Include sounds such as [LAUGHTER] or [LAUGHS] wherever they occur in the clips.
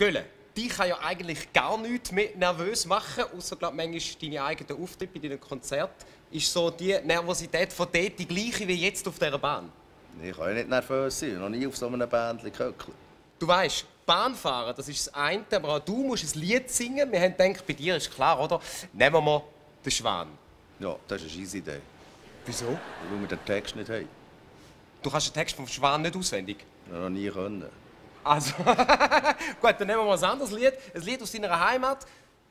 Gölle, dich kann ja eigentlich gar nichts mehr nervös machen, außer glaub, manchmal deine eigenen Auftritte bei deinen Konzerten. Ist so die Nervosität von dort die gleiche wie jetzt auf dieser Bahn? Ich kann ja nicht nervös sein. Noch nie auf so einem Bändchen gehöckelt. Du weißt, Bahnfahren, das ist das eine, aber auch du musst ein Lied singen. Wir haben gedacht, bei dir ist klar, oder? Nehmen wir mal den Schwan. Ja, das ist eine scheisse Idee. Wieso? Weil wir den Text nicht haben. Du kannst den Text vom Schwan nicht auswendig. Habe noch nie können. Also, [LAUGHS] gut, dann nehmen wir mal ein anderes Lied. Ein Lied aus deiner Heimat,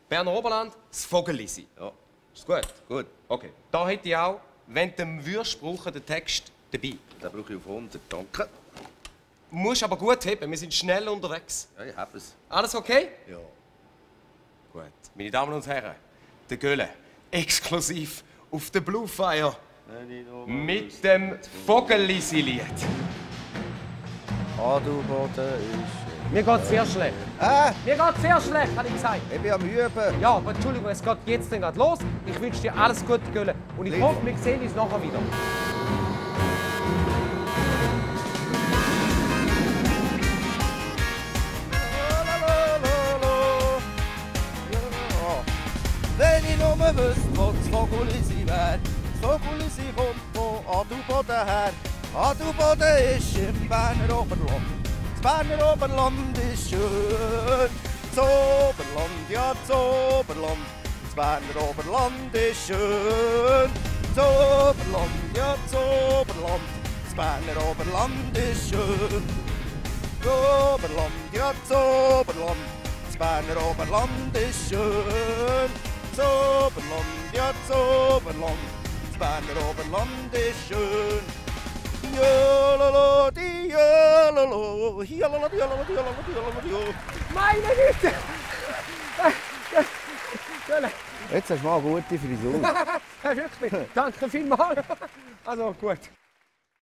Berner Oberland, das Vogelisi. Ja, Ist gut? gut. Okay. Da hätte ich auch, wenn du den würdest, brauchen den Text dabei. Den brauche ich auf 100. Danke. Musst aber gut heben, wir sind schnell unterwegs. Ja, ich habe es. Alles okay? Ja. Gut. Meine Damen und Herren, der Gölle, exklusiv auf der Blue Fire mit dem Vogelisi-Lied. Ah, du Boden ist... Mir geht's sehr schlecht. Äh, Mir geht's sehr schlecht, habe ich gesagt. ich bin am Üben. Ja, aber Entschuldigung, es geht jetzt dann gerade los. Ich wünsche dir alles Gute, Gölle. Und ich Liebe. hoffe, wir sehen uns nachher wieder. Wenn ich nur wüsste, wo das Vogelisi wär. Das Vogelisi kommt von Adelboden her. Adelboden ist im Berner Oberland. Das Berner Oberland ist schön. Das Oberland, ja, das Oberland. Das Berner Oberland ist schön. Das Oberland, ja, das Oberland. Das Berner Oberland ist schön. Das Oberland, ja, das Oberland. Das Berner Oberland ist schön. Das Oberland, ja, das Oberland. Das Berner Oberland ist schön. Die Jololo. Meine Güte! Jetzt hast du mal eine gute Frisur. [LAUGHS] danke vielmals. Also gut.